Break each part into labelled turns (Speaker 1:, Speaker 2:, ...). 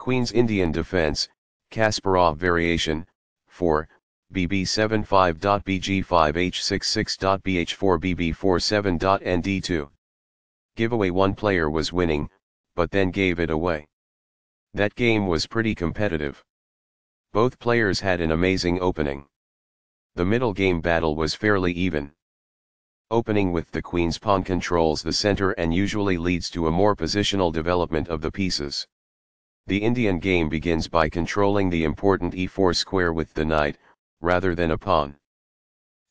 Speaker 1: Queen's Indian Defense, Kasparov Variation, 4, BB75.BG5H66.BH4BB47.ND2. Giveaway one player was winning, but then gave it away. That game was pretty competitive. Both players had an amazing opening. The middle game battle was fairly even. Opening with the queen's pawn controls the center and usually leads to a more positional development of the pieces. The Indian game begins by controlling the important e4 square with the knight, rather than a pawn.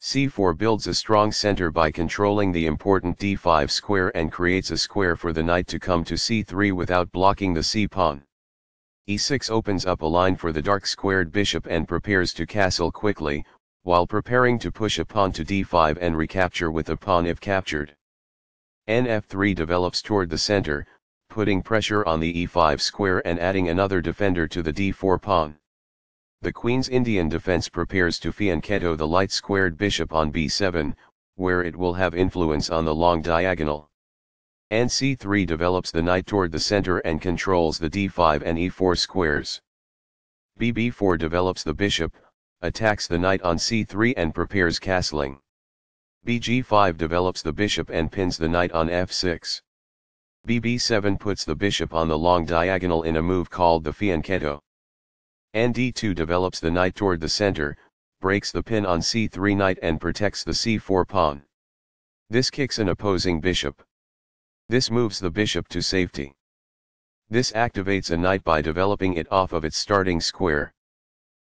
Speaker 1: c4 builds a strong center by controlling the important d5 square and creates a square for the knight to come to c3 without blocking the c-pawn. e6 opens up a line for the dark squared bishop and prepares to castle quickly, while preparing to push a pawn to d5 and recapture with a pawn if captured. nf3 develops toward the center, putting pressure on the e5 square and adding another defender to the d4 pawn. The queen's Indian defense prepares to fianchetto the light squared bishop on b7, where it will have influence on the long diagonal. And c3 develops the knight toward the center and controls the d5 and e4 squares. bb4 develops the bishop, attacks the knight on c3 and prepares castling. bg5 develops the bishop and pins the knight on f6 bb7 puts the bishop on the long diagonal in a move called the fianchetto. nd2 develops the knight toward the center, breaks the pin on c3 knight and protects the c4 pawn. This kicks an opposing bishop. This moves the bishop to safety. This activates a knight by developing it off of its starting square.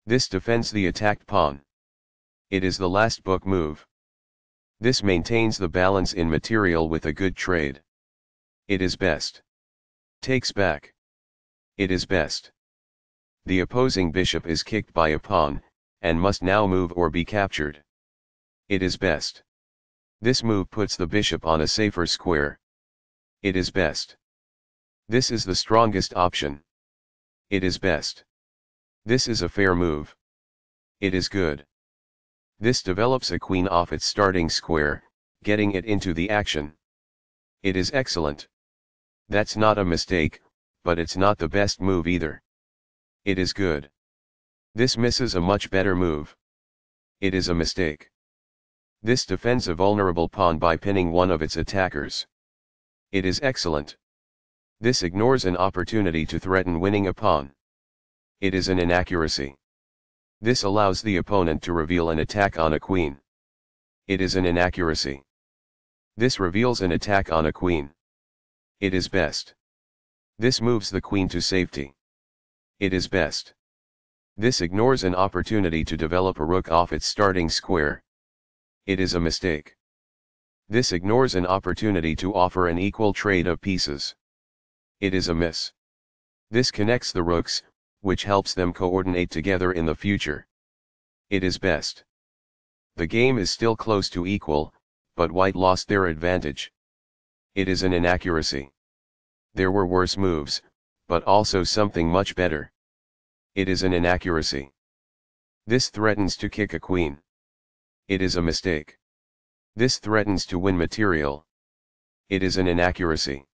Speaker 1: This defends the attacked pawn. It is the last book move. This maintains the balance in material with a good trade. It is best. Takes back. It is best. The opposing bishop is kicked by a pawn, and must now move or be captured. It is best. This move puts the bishop on a safer square. It is best. This is the strongest option. It is best. This is a fair move. It is good. This develops a queen off its starting square, getting it into the action. It is excellent. That's not a mistake, but it's not the best move either. It is good. This misses a much better move. It is a mistake. This defends a vulnerable pawn by pinning one of its attackers. It is excellent. This ignores an opportunity to threaten winning a pawn. It is an inaccuracy. This allows the opponent to reveal an attack on a queen. It is an inaccuracy. This reveals an attack on a queen. It is best. This moves the queen to safety. It is best. This ignores an opportunity to develop a rook off its starting square. It is a mistake. This ignores an opportunity to offer an equal trade of pieces. It is a miss. This connects the rooks, which helps them coordinate together in the future. It is best. The game is still close to equal, but white lost their advantage. It is an inaccuracy. There were worse moves, but also something much better. It is an inaccuracy. This threatens to kick a queen. It is a mistake. This threatens to win material. It is an inaccuracy.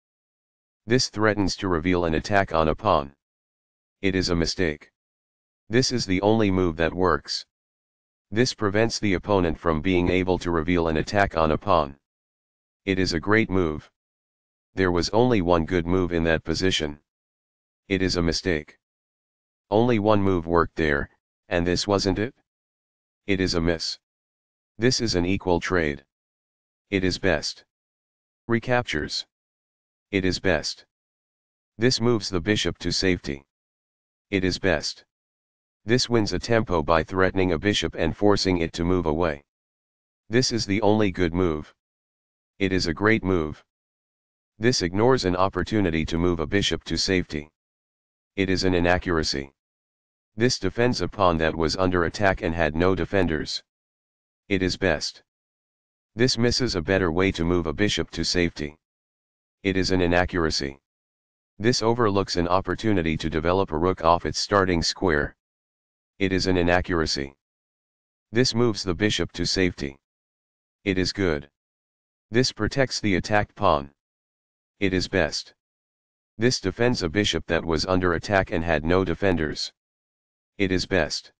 Speaker 1: This threatens to reveal an attack on a pawn. It is a mistake. This is the only move that works. This prevents the opponent from being able to reveal an attack on a pawn. It is a great move. There was only one good move in that position. It is a mistake. Only one move worked there, and this wasn't it? It is a miss. This is an equal trade. It is best. Recaptures. It is best. This moves the bishop to safety. It is best. This wins a tempo by threatening a bishop and forcing it to move away. This is the only good move. It is a great move. This ignores an opportunity to move a bishop to safety. It is an inaccuracy. This defends a pawn that was under attack and had no defenders. It is best. This misses a better way to move a bishop to safety. It is an inaccuracy. This overlooks an opportunity to develop a rook off its starting square. It is an inaccuracy. This moves the bishop to safety. It is good. This protects the attacked pawn. It is best. This defends a bishop that was under attack and had no defenders. It is best.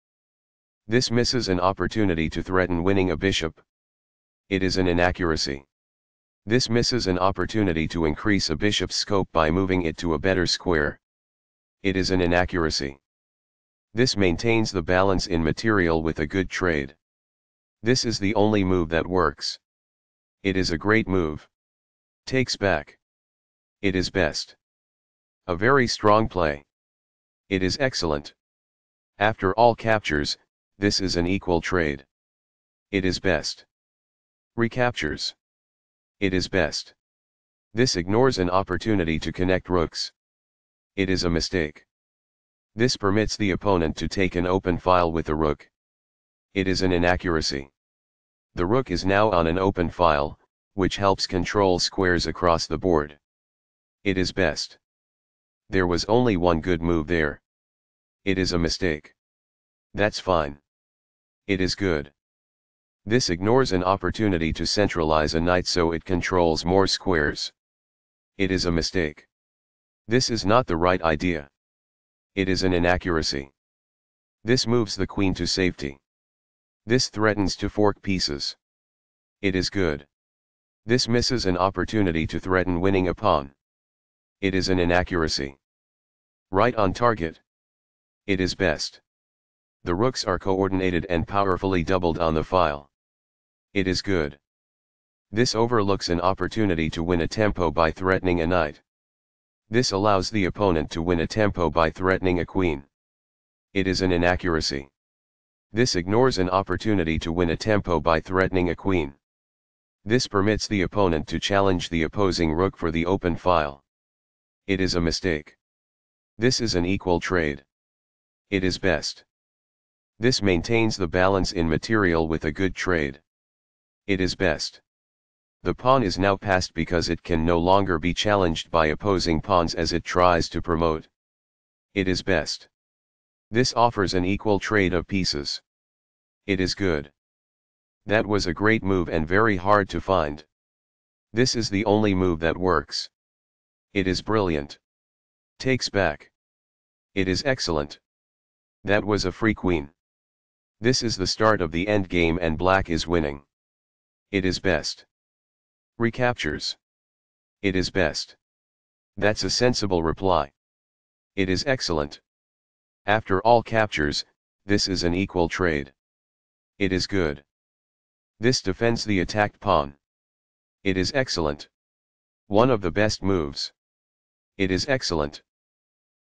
Speaker 1: This misses an opportunity to threaten winning a bishop. It is an inaccuracy. This misses an opportunity to increase a bishop's scope by moving it to a better square. It is an inaccuracy. This maintains the balance in material with a good trade. This is the only move that works. It is a great move. Takes back. It is best. A very strong play. It is excellent. After all captures, this is an equal trade. It is best. Recaptures. It is best. This ignores an opportunity to connect rooks. It is a mistake. This permits the opponent to take an open file with a rook. It is an inaccuracy. The rook is now on an open file, which helps control squares across the board. It is best. There was only one good move there. It is a mistake. That's fine. It is good. This ignores an opportunity to centralize a knight so it controls more squares. It is a mistake. This is not the right idea. It is an inaccuracy. This moves the queen to safety. This threatens to fork pieces. It is good. This misses an opportunity to threaten winning a pawn. It is an inaccuracy. Right on target. It is best. The rooks are coordinated and powerfully doubled on the file. It is good. This overlooks an opportunity to win a tempo by threatening a knight. This allows the opponent to win a tempo by threatening a queen. It is an inaccuracy. This ignores an opportunity to win a tempo by threatening a queen. This permits the opponent to challenge the opposing rook for the open file. It is a mistake. This is an equal trade. It is best. This maintains the balance in material with a good trade. It is best. The pawn is now passed because it can no longer be challenged by opposing pawns as it tries to promote. It is best. This offers an equal trade of pieces. It is good. That was a great move and very hard to find. This is the only move that works. It is brilliant. Takes back. It is excellent. That was a free queen. This is the start of the endgame and black is winning. It is best. Recaptures. It is best. That's a sensible reply. It is excellent. After all captures, this is an equal trade. It is good. This defends the attacked pawn. It is excellent. One of the best moves. It is excellent.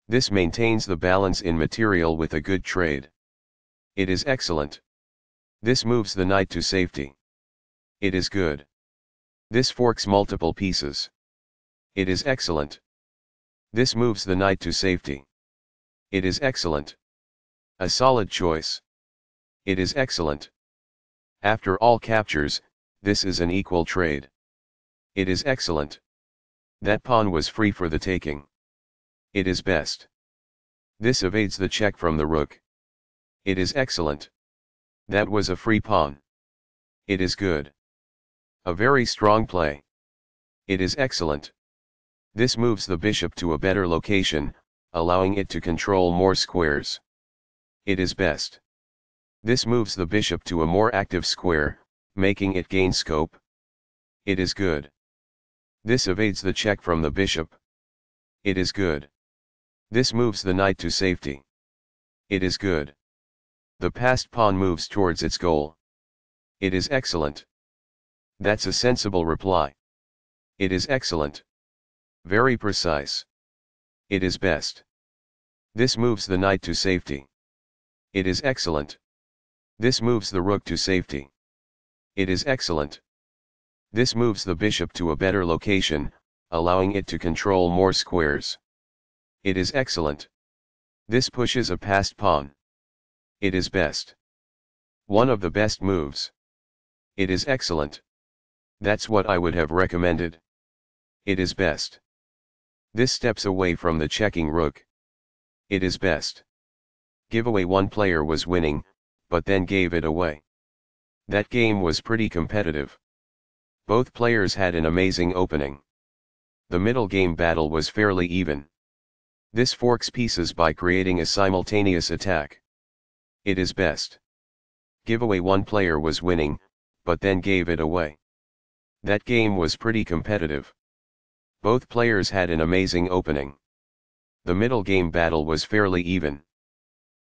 Speaker 1: This maintains the balance in material with a good trade. It is excellent. This moves the knight to safety. It is good. This forks multiple pieces. It is excellent. This moves the knight to safety. It is excellent. A solid choice. It is excellent. After all captures, this is an equal trade. It is excellent. That pawn was free for the taking. It is best. This evades the check from the rook. It is excellent. That was a free pawn. It is good. A very strong play. It is excellent. This moves the bishop to a better location, allowing it to control more squares. It is best. This moves the bishop to a more active square, making it gain scope. It is good. This evades the check from the bishop. It is good. This moves the knight to safety. It is good. The passed pawn moves towards its goal. It is excellent. That's a sensible reply. It is excellent. Very precise. It is best. This moves the knight to safety. It is excellent. This moves the rook to safety. It is excellent. This moves the bishop to a better location, allowing it to control more squares. It is excellent. This pushes a passed pawn. It is best. One of the best moves. It is excellent. That's what I would have recommended. It is best. This steps away from the checking rook. It is best. Giveaway one player was winning, but then gave it away. That game was pretty competitive. Both players had an amazing opening. The middle game battle was fairly even. This forks pieces by creating a simultaneous attack. It is best. Giveaway one player was winning, but then gave it away. That game was pretty competitive. Both players had an amazing opening. The middle game battle was fairly even.